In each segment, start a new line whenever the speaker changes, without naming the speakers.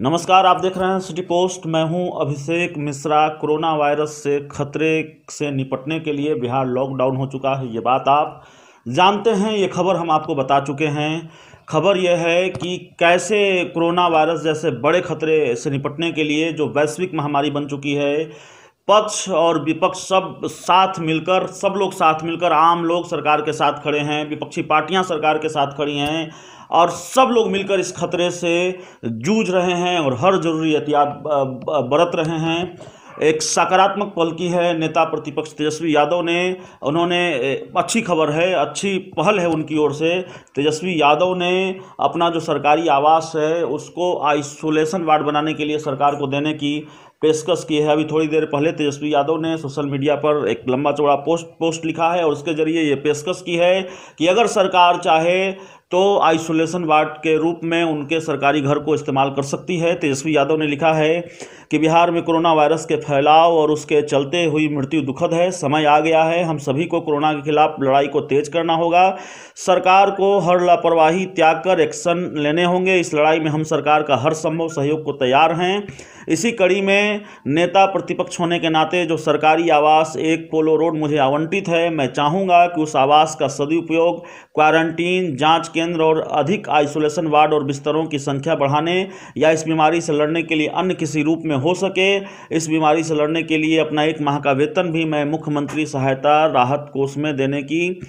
नमस्कार, आप देख रहे हैं सिटी पोस्ट। मैं हूँ अभिषेक मिश्रा। कोरोना वायरस से खतरे से निपटने के लिए बिहार लॉकडाउन हो चुका है। ये बात आप जानते हैं, ये खबर हम आपको बता चुके हैं। खबर यह है कि कैसे कोरोना वायरस जैसे बड़े खतरे से निपटने के लिए जो वैश्विक महामारी बन चुकी है पक्ष और विपक्ष सब साथ मिलकर, सब लोग साथ मिलकर, आम लोग सरकार के साथ खड़े हैं, विपक्षी पार्टियाँ सरकार के साथ खड़ी हैं, और सब लोग मिलकर इस खतरे से जूझ रहे हैं और हर ज़रूरी एहतियात बरत रहे हैं। एक सकारात्मक पल की है, नेता प्रतिपक्ष तेजस्वी यादव ने, उन्होंने अच्छी खबर है, अच्छी पहल है उनकी ओर से। तेजस्वी यादव ने अपना जो सरकारी आवास है, उसको आइसोलेशन वार्ड बनाने के लिए सरकार को देने की पेशकश की है। अभी थोड़ी देर पहले तेजस्वी यादव ने सोशल मीडिया पर एक लंबा चौड़ा पोस्ट पोस्ट लिखा है और उसके ज़रिए ये पेशकश की है कि अगर सरकार चाहे तो आइसोलेशन वार्ड के रूप में उनके सरकारी घर को इस्तेमाल कर सकती है। तेजस्वी यादव ने लिखा है कि बिहार में कोरोना वायरस के फैलाव और उसके चलते हुई मृत्यु दुखद है। समय आ गया है। हम सभी को कोरोना के खिलाफ लड़ाई को तेज करना होगा। सरकार को हर लापरवाही त्याग कर एक्शन लेने होंगे। इस लड़ाई में हम सरकार का हर संभव सहयोग को तैयार हैं। इसी कड़ी में नेता प्रतिपक्ष होने के नाते जो सरकारी आवास एक पोलो रोड मुझे आवंटित है, मैं चाहूँगा कि उस आवास का सदुपयोग क्वारंटीन, जाँच केंद्र और अधिक आइसोलेशन वार्ड और बिस्तरों की संख्या बढ़ाने या इस बीमारी से लड़ने के लिए अन्य किसी रूप में हो सके। इस बीमारी से लड़ने के लिए अपना एक माह का वेतन भी मैं मुख्यमंत्री सहायता राहत कोष में देने की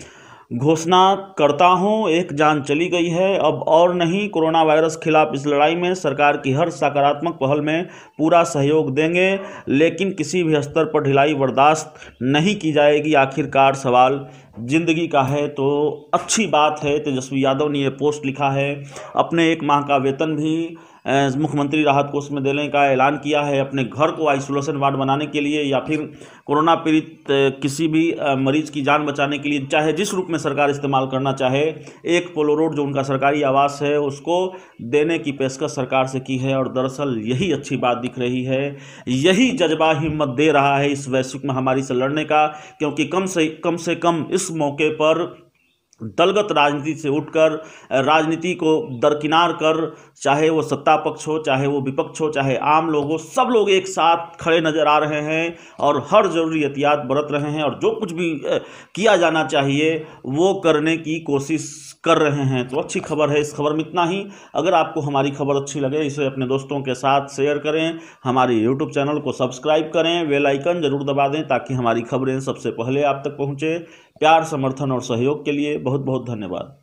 घोषणा करता हूँ, एक जान चली गई है। अब और नहीं, कोरोना वायरस खिलाफ इस लड़ाई में सरकार की हर सकारात्मक पहल में पूरा सहयोग देंगे, लेकिन किसी भी स्तर पर ढिलाई बर्दाश्त नहीं की जाएगी। आखिरकार सवाल ज़िंदगी का है तो अच्छी बात है, तेजस्वी यादव ने यह पोस्ट लिखा है। अपने एक माह का वेतन भी मुख्यमंत्री राहत कोष में देने का ऐलान किया है अपने घर को आइसोलेशन वार्ड बनाने के लिए या फिर कोरोना पीड़ित किसी भी मरीज़ की जान बचाने के लिए चाहे जिस रूप में सरकार इस्तेमाल करना चाहे, एक पोलो रोड जो उनका सरकारी आवास है, उसको देने की पेशकश सरकार से की है और दरअसल यही अच्छी बात दिख रही है। यही जज्बा हिम्मत दे रहा है इस वैश्विक महामारी से लड़ने का, क्योंकि कम से कम से कम इस मौके पर दलगत राजनीति से उठकर, राजनीति को दरकिनार कर, चाहे वो सत्ता पक्ष हो, चाहे वो विपक्ष हो, चाहे आम लोग हो, सब लोग एक साथ खड़े नज़र आ रहे हैं और हर ज़रूरी एहतियात बरत रहे हैं और जो कुछ भी किया जाना चाहिए, वो करने की कोशिश कर रहे हैं। तो अच्छी खबर है, इस खबर में इतना ही। अगर आपको हमारी खबर अच्छी लगे, इसे अपने दोस्तों के साथ शेयर करें। हमारे यूट्यूब चैनल को सब्सक्राइब करें वेलाइकन ज़रूर दबा दें ताकि हमारी खबरें सबसे पहले आप तक पहुँचे। प्यार समर्थन और सहयोग के लिए बहुत बहुत धन्यवाद।